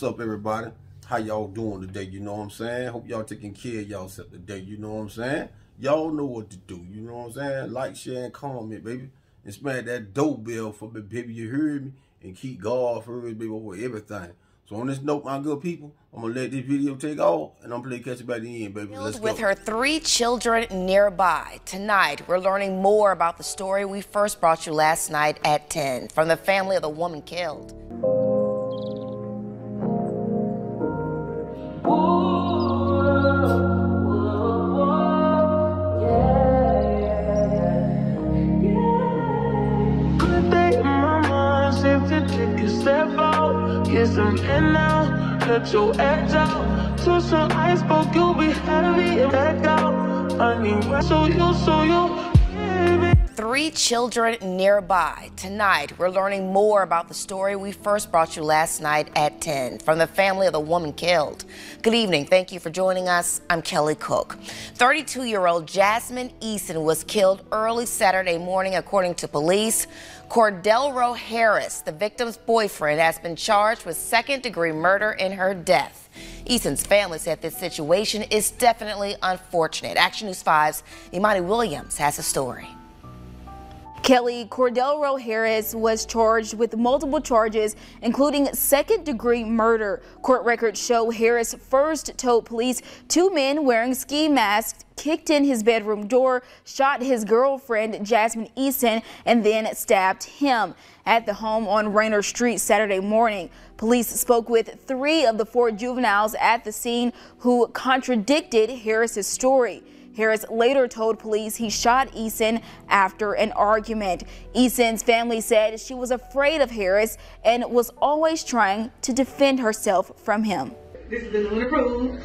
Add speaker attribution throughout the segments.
Speaker 1: what's up, everybody? How y'all doing today? You know what I'm saying? Hope y'all taking care of y'allself today. You know what I'm saying? Y'all know what to do. You know what I'm saying? Like, share, and comment, baby. And smash that doorbell for me, baby. You heard me? And keep God first, baby, over everything. So on this note, my good people, I'm gonna let this video take off, and I'm gonna play catch you by the end, baby. Let's
Speaker 2: with
Speaker 1: go.
Speaker 2: her three children nearby. Tonight, we're learning more about the story we first brought you last night at 10 from the family of the woman killed.
Speaker 3: Your edge out. You'll be heavy and back out. I need so you, so you.
Speaker 2: Three children nearby. Tonight, we're learning more about the story we first brought you last night at 10 from the family of the woman killed. Good evening. Thank you for joining us. I'm Kelly Cook. 32 year old Jasmine Eason was killed early Saturday morning, according to police. Cordelro Harris, the victim's boyfriend, has been charged with second degree murder in her death. Eason's family said this situation is definitely unfortunate. Action News 5's Imani Williams has a story.
Speaker 4: Kelly Cordelro Harris was charged with multiple charges, including second degree murder. Court records show Harris first told police two men wearing ski masks kicked in his bedroom door, shot his girlfriend Jasmine Eason, and then stabbed him at the home on Rayner Street Saturday morning. Police spoke with three of the four juveniles at the scene who contradicted Harris's story. Harris later told police he shot Eason after an argument. Eason's family said she was afraid of Harris and was always trying to defend herself from him.
Speaker 5: This is the newly approved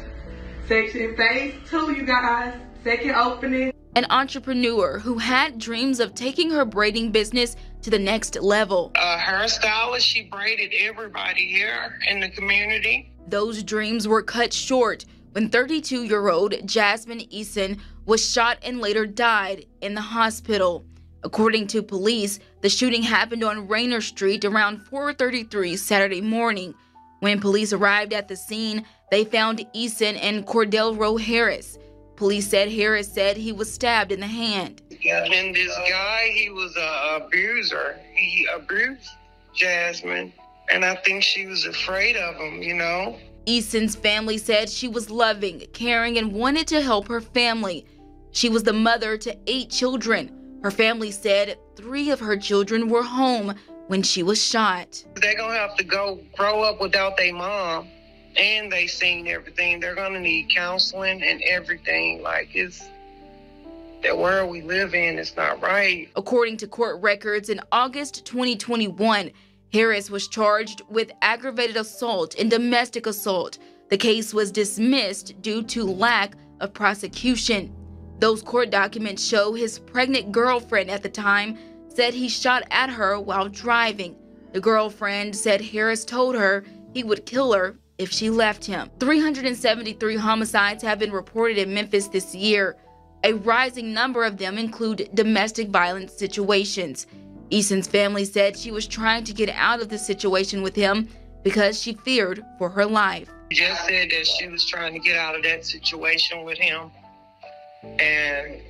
Speaker 5: section phase two, you guys. Second opening.
Speaker 4: An entrepreneur who had dreams of taking her braiding business to the next level.
Speaker 6: A hairstylist, she braided everybody here in the community.
Speaker 4: Those dreams were cut short when 32 year old Jasmine Eason was shot and later died in the hospital. According to police, the shooting happened on Rayner Street around 4:33 Saturday morning. When police arrived at the scene, they found Eason and Cordelro Harris. Police said Harris said he was stabbed in the hand.
Speaker 6: And this guy, he was a abuser. He abused Jasmine, and I think she was afraid of him, you know.
Speaker 4: Eason's family said she was loving, caring, and wanted to help her family. She was the mother to eight children. Her family said three of her children were home when she was shot.
Speaker 6: They're going to have to go grow up without their mom and they seen everything. They're going to need counseling and everything. Like, it's the world we live in is not right.
Speaker 4: According to court records, in August 2021, Harris was charged with aggravated assault and domestic assault. The case was dismissed due to lack of prosecution. Those court documents show his pregnant girlfriend at the time said he shot at her while driving. The girlfriend said Harris told her he would kill her if she left him. 373 homicides have been reported in Memphis this year. A rising number of them include domestic violence situations. Eason's family said she was trying to get out of the situation with him because she feared for her life.
Speaker 6: She just said that she was trying to get out of that situation with him. And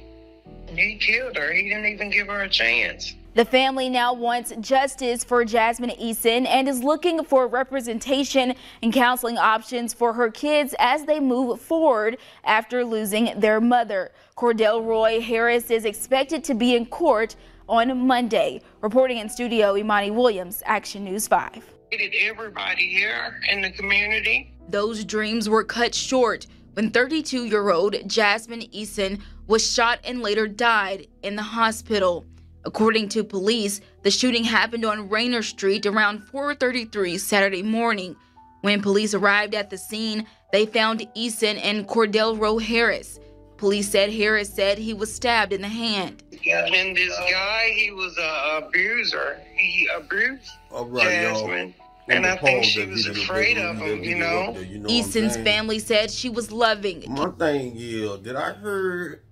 Speaker 6: he killed her. He didn't even give her a chance.
Speaker 4: The family now wants justice for Jasmine Eason and is looking for representation and counseling options for her kids as they move forward after losing their mother. Cordelro Harris is expected to be in court on Monday. Reporting in studio, Imani Williams, Action News 5.
Speaker 6: Everybody here in the community.
Speaker 4: Those dreams were cut short when 32 year old Jasmine Eason was shot and later died in the hospital. According to police, the shooting happened on Rayner Street around 4:33 Saturday morning. When police arrived at the scene, they found Eason and Cordelro Harris. Police said Harris said he was stabbed in the hand.
Speaker 6: And this guy, he was a abuser. He abused All right, Jasmine. Y'all. And I think she was afraid of him, you know. There, you know
Speaker 4: Eason's family said she was loving.
Speaker 1: My thing is, did I hear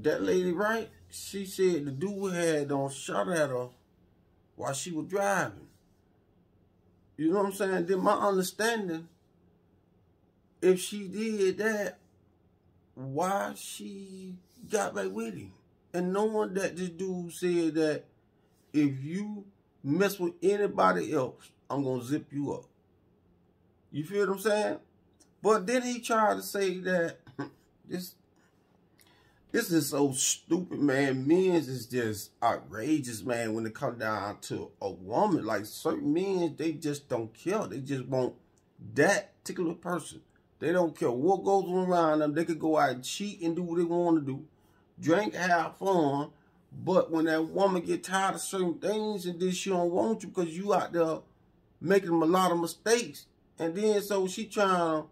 Speaker 1: that lady right? She said the dude had on shot at her while she was driving. You know what I'm saying? Then my understanding, if she did that, why she got back with him? And knowing that this dude said that if you mess with anybody else, I'm gonna zip you up. You feel what I'm saying? But then he tried to say that this this is so stupid, man. Men is just outrageous, man, when it comes down to a woman. Like certain men, they just don't care. They just want that particular person. They don't care what goes around them. They could go out and cheat and do what they want to do. Drink, have fun. But when that woman get tired of certain things and then she don't want you because you out there making a lot of mistakes. And then so she trying to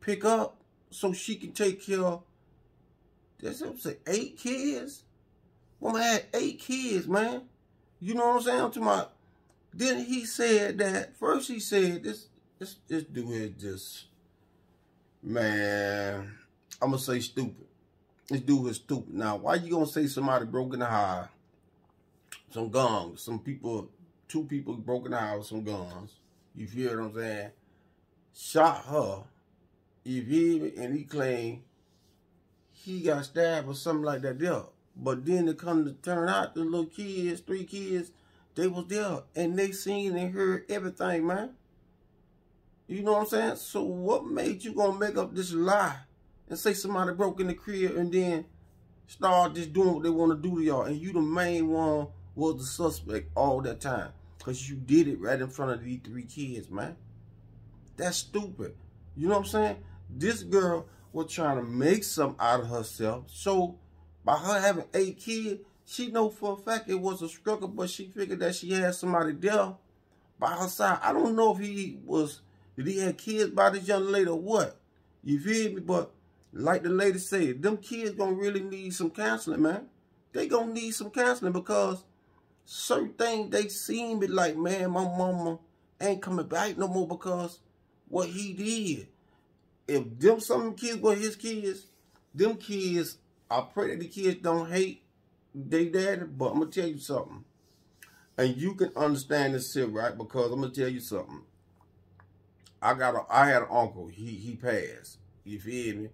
Speaker 1: pick up so she can take care of that's what I'm saying. Eight kids? Woman had eight kids, man. You know what I'm saying? To my, then he said that, first he said, this, this, this dude is just, man, I'm to say stupid. This dude is stupid. Now, why you to say somebody broke in the house, some guns, some people, two people broke in the house, some guns. You feel what I'm saying? Shot her. Feel me? And he claimed he got stabbed or something like that there. But then it come to turn out the little kids, three kids, they was there and they seen and heard everything, man. You know what I'm saying? So what made you gonna make up this lie and say somebody broke in the crib and then start just doing what they want to do to y'all and you the main one was the suspect all that time because you did it right in front of these three kids, man. That's stupid. You know what I'm saying? This girl was trying to make something out of herself. So by her having eight kids, she know for a fact it was a struggle, but she figured that she had somebody there by her side. I don't know if he was, did he have kids by this young lady or what? You feel me? But like the lady said, them kids gonna really need some counseling, man. They gonna need some counseling because certain things they seem be like, man, my mama ain't coming back no more because what he did if them some kids were his kids, them kids, I pray that the kids don't hate their daddy, but I'm gonna tell you something. And you can understand this shit, right? Because I'm gonna tell you something. I got a I had an uncle, he he passed. You feel me?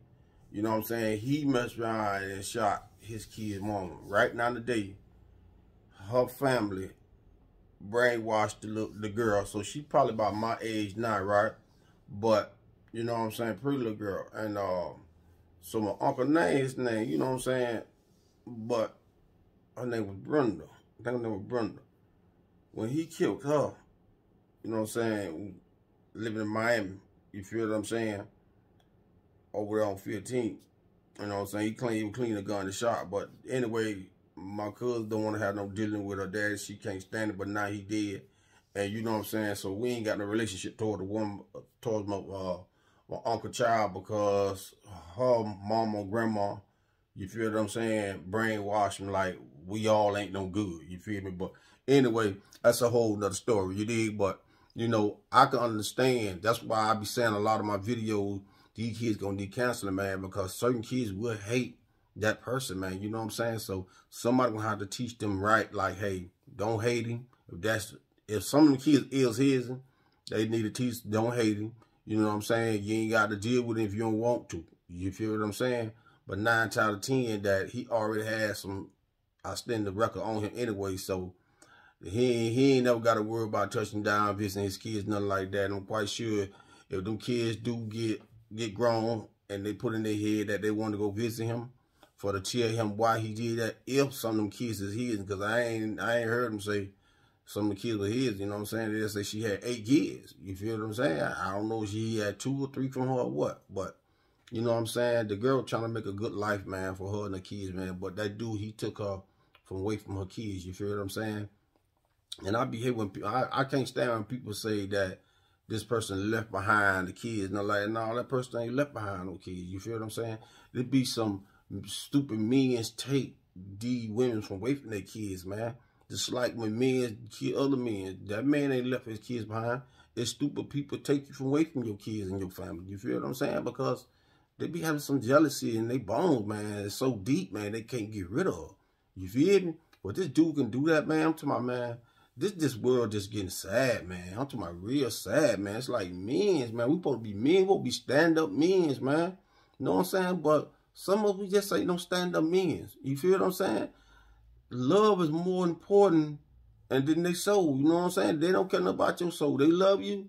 Speaker 1: You know what I'm saying? He messed around and shot his kid's mama. Right now today, her family brainwashed the little, the girl. So she probably about my age now, right? But you know what I'm saying? Pretty little girl. And uh, so my uncle named his name, you know what I'm saying? But her name was Brenda. I think her name was Brenda. When he killed her, you know what I'm saying? Living in Miami, you feel what I'm saying? Over there on 15th. You know what I'm saying? He claimed he clean the gun and shot. But anyway, my cousin don't want to have no dealing with her dad. She can't stand it, but now he did. And you know what I'm saying? So we ain't got no relationship toward the woman, towards my uh, my Uncle Child because her mama, or grandma, you feel what I'm saying, brainwash him like we all ain't no good. You feel me? But anyway, that's a whole nother story. You dig? But you know, I can understand. That's why I be saying a lot of my videos, these kids gonna need counseling, man, because certain kids will hate that person, man. You know what I'm saying? So somebody gonna have to teach them right, like, hey, don't hate him. If that's if some of the kids is his, they need to teach don't hate him. You know what I'm saying? You ain't got to deal with him if you don't want to. You feel what I'm saying? But nine out of ten that he already has some I stand the record on him anyway, so he he ain't never got to worry about touching down, visiting his kids, nothing like that. I'm quite sure if them kids do get get grown and they put in their head that they want to go visit him for to tell him why he did that, if some of them kids is his, because I ain't I ain't heard him say some of the kids were his, you know what I'm saying? They say she had eight kids. You feel what I'm saying? I don't know if she had two or three from her or what, but you know what I'm saying? The girl trying to make a good life, man, for her and the kids, man. But that dude, he took her from away from her kids. You feel what I'm saying? And I be here when I, I can't stand when people say that this person left behind the kids. And I'm like, no, that person ain't left behind no kids. You feel what I'm saying? There be some stupid means take these women from away from their kids, man. Just like when men kill other men, that man ain't left his kids behind. It's stupid people take you from away from your kids and your family. You feel what I'm saying? Because they be having some jealousy in their bones, man. It's so deep, man, they can't get rid of. You feel me? But this dude can do that, man. I'm to my man. This this world just getting sad, man. I'm talking about real sad, man. It's like men's, man. We supposed to be men, we supposed to be stand up men's, man. You know what I'm saying? But some of we just ain't no stand up men's. You feel what I'm saying? Love is more important and then they soul. You know what I'm saying? They don't care about your soul. They love you.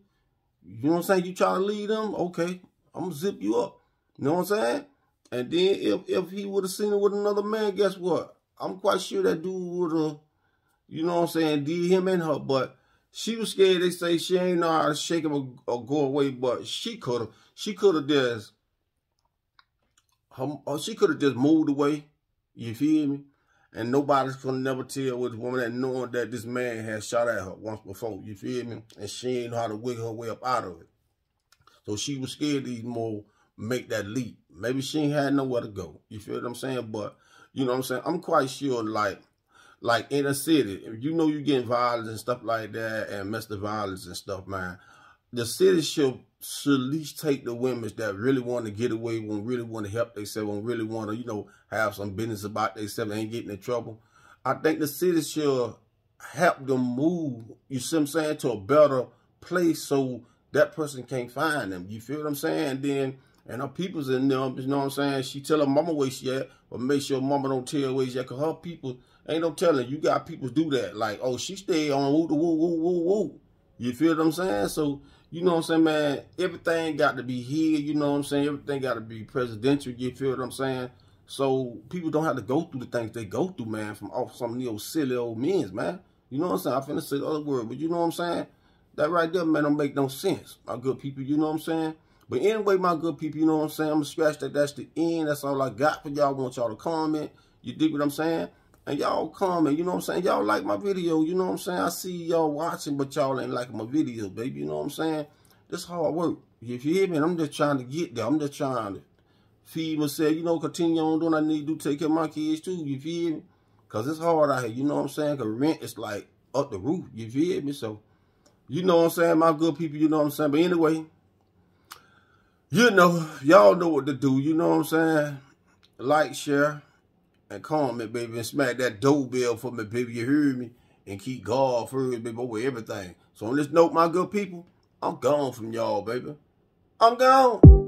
Speaker 1: You know what I'm saying? You try to lead them, okay. I'm gonna zip you up. You know what I'm saying? And then if if he would have seen it with another man, guess what? I'm quite sure that dude would have, you know what I'm saying, did him and her. But she was scared. They say she ain't know how to shake him or, or go away, but she could have. She could have just, her, uh, she could have just moved away. You feel me? And nobody's gonna never tell with a woman that knowing that this man has shot at her once before. You feel me? And she ain't know how to wiggle her way up out of it. So she was scared to even more make that leap. Maybe she ain't had nowhere to go. You feel what I'm saying? But you know what I'm saying? I'm quite sure like like in a city, if you know you're getting violence and stuff like that and domestic violence and stuff, man, the city should, should at least take the women that really want to get away, want really want to help themselves, want really want to, you know, have some business about themselves, ain't getting in trouble. I think the city should help them move, you see what I'm saying, to a better place so that person can't find them. You feel what I'm saying? And then and her people's in them, you know what I'm saying? She tell her mama where she at, but make sure mama don't tell where she at, because her people, ain't no telling. You got people do that. Like, oh, she stay on woo, woo, woo, woo, woo. You feel what I'm saying? So, you know what I'm saying, man? Everything got to be here, you know what I'm saying? Everything got to be presidential, you feel what I'm saying? So, people don't have to go through the things they go through, man, from off some of the old silly old men, man. You know what I'm saying? I'm finna say the other word, but you know what I'm saying? That right there, man, don't make no sense. My good people, you know what I'm saying? But anyway, my good people, you know what I'm saying? I'm going to scratch that. That's the end. That's all I got for y'all. want y'all to comment. You dig what I'm saying? And y'all comment, you know what I'm saying? Y'all like my video, you know what I'm saying? I see y'all watching, but y'all ain't liking my video, baby. You know what I'm saying? This hard work. If you hear me, I'm just trying to get there. I'm just trying to feed myself, you know, continue on doing I need to take care of my kids too, you feel me? Because it's hard out here, you know what I'm saying? Because rent is like up the roof, you feel me? So, you know what I'm saying, my good people, you know what I'm saying? But anyway, you know, y'all know what to do. You know what I'm saying? Like, share, and me baby. And smack that doorbell for me, baby. You heard me? And keep God first, baby, over everything. So on this note, my good people, I'm gone from y'all, baby. I'm gone.